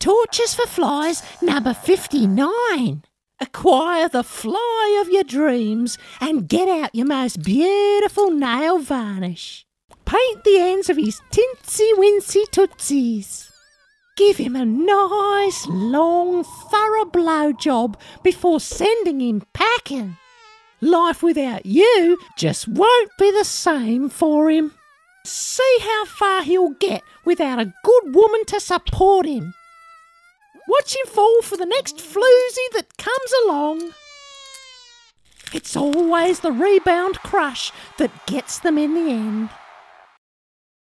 Tortures for Flies number 59. Acquire the fly of your dreams and get out your most beautiful nail varnish. Paint the ends of his tinsy wincy tootsies. Give him a nice, long, thorough blow job before sending him packing. Life without you just won't be the same for him. See how far he'll get without a good woman to support him. Watch him fall for the next floozy that comes along. It's always the rebound crush that gets them in the end.